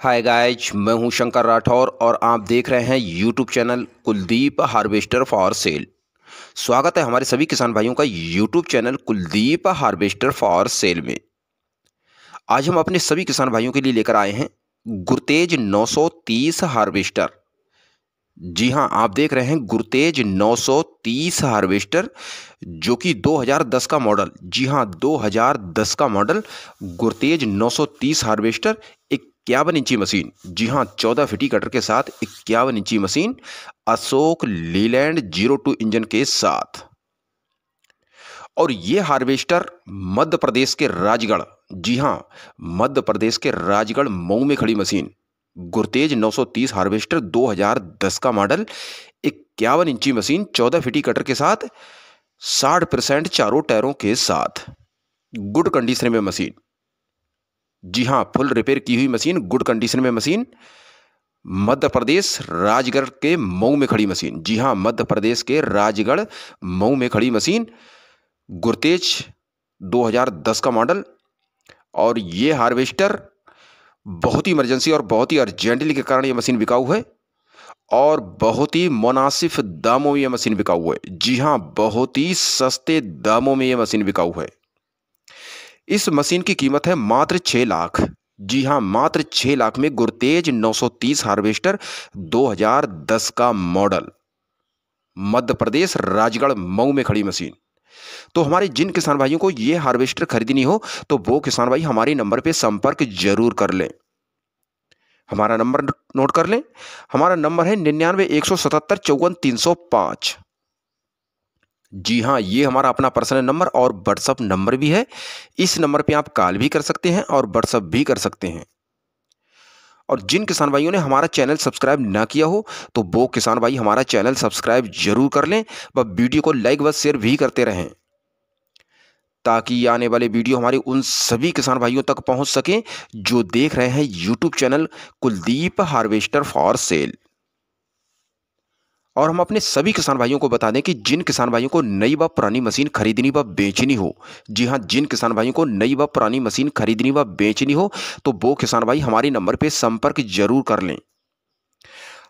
हाय guys मैं हूँ शंकर राठौर और आप देख रहे हैं YouTube channel Kuldeep harvester for sale स्वागत है हमारे सभी किसान भाइयों का YouTube channel Kuldeep harvester for sale में। आज हम अपने सभी किसान भाइयों के लिए लेकर आए हैं गुरतेज 930 हार्वेस्टर जी हाँ, आप देख रहे हैं गुरतेज 930 हार्वेस्टर जो कि 2010 का मॉडल जी हाँ 2010 का मॉडल गुरतेज 930 हार्वेस्टर इक्यावन इंची मशीन। जी हाँ चौदह फिटी कटर के साथ इक्यावन इंची machine Ashok Leyland zero two engine के साथ। और ये हार्वेस्टर मध्य प्रदेश के राजगढ़, जी हाँ मध्य प्रदेश के राजगढ़ मऊ में खड़ी मशीन। गुरतेज 930 हार्वेस्टर 2010 का मॉडल, इक्यावन इंची मशीन, चौदह फिटी कटर के साथ 60 परसेंट चारों टायरों के साथ। गुड कंडीशन में मशीन। जी हाँ फुल रिपेयर की हुई मशीन गुड कंडीशन में मशीन मध्य प्रदेश राजगढ़ के मऊ में खड़ी मशीन जी हाँ मध्य प्रदेश के राजगढ़ मऊ में खड़ी मशीन गुरतेज 2010 का मॉडल और ये हार्वेस्टर बहुत ही इमरजेंसी और बहुत ही अर्जेंटली के कारण ये मशीन बिकाऊ है, और बहुत ही मुनासिफ दामों में ये मशीन बिकाऊ है। जी हाँ बहुत ही सस्ते दामों में ये मशीन बिकाऊ है। इस मशीन की कीमत है मात्र छः लाख। जी हाँ मात्र छः लाख में गुरतेज 930 हार्वेस्टर 2010 का मॉडल। मध्य प्रदेश राजगढ़, मऊ में खड़ी मशीन। तो हमारे जिन किसान भाइयों को ये हार्वेस्टर खरीदनी हो तो वो किसान भाई हमारे नंबर पे संपर्क ज़रूर कर लें। हमारा नंबर नोट कर लें। हमारा नंबर है निन्यानवे एक सौ सतहत्तर चौवन तीन सौ पाँच। जी हाँ ये हमारा अपना पर्सनल नंबर और व्हाट्सअप नंबर भी है। इस नंबर पे आप कॉल भी कर सकते हैं और व्हाट्सअप भी कर सकते हैं। और जिन किसान भाइयों ने हमारा चैनल सब्सक्राइब ना किया हो तो वो किसान भाई हमारा चैनल सब्सक्राइब ज़रूर कर लें व वीडियो को लाइक व शेयर भी करते रहें। ताकि आने वाले वीडियो हमारे उन सभी किसान भाइयों तक पहुँच सकें जो देख रहे हैं YouTube channel Kuldeep harvester for sale और हम अपने सभी किसान भाइयों को बता दें कि जिन किसान भाइयों को नई व पुरानी मशीन खरीदनी व बेचनी हो, जी हाँ जिन किसान भाइयों को नई व पुरानी मशीन खरीदनी व बेचनी हो तो वो किसान भाई हमारे नंबर पर संपर्क ज़रूर कर लें।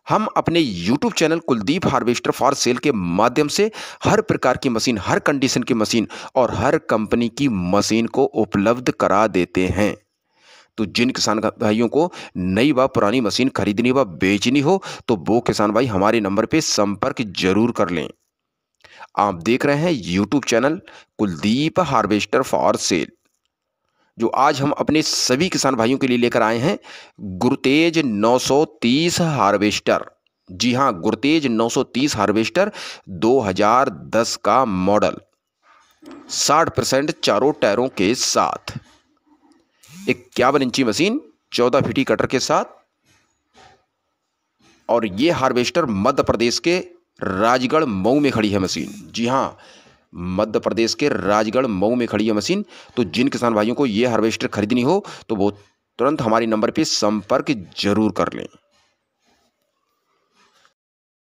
हम अपने YouTube channel Kuldeep harvester for sale के माध्यम से हर प्रकार की मशीन, हर कंडीशन की मशीन और हर कंपनी की मशीन को उपलब्ध करा देते हैं। तो जिन किसान भाइयों को नई व पुरानी मशीन खरीदनी व बेचनी हो तो वो किसान भाई हमारे नंबर पर संपर्क ज़रूर कर लें। आप देख रहे हैं YouTube channel Kuldeep harvester for sale, जो आज हम अपने सभी किसान भाइयों के लिए लेकर आए हैं गुरतेज 930 हार्वेस्टर। जी हाँ गुरतेज 930 हार्वेस्टर 2010 का मॉडल 60 परसेंट चारों टायरों के साथ। इक्यावन इंची मशीन, चौदह फीटी कटर के साथ, और ये हार्वेस्टर मध्य प्रदेश के राजगढ़ मऊ में खड़ी है मशीन। जी हाँ मध्य प्रदेश के राजगढ़ मऊ में खड़ी है मशीन। तो जिन किसान भाइयों को ये हार्वेस्टर खरीदनी हो तो वो तुरंत हमारे नंबर पे संपर्क ज़रूर कर लें।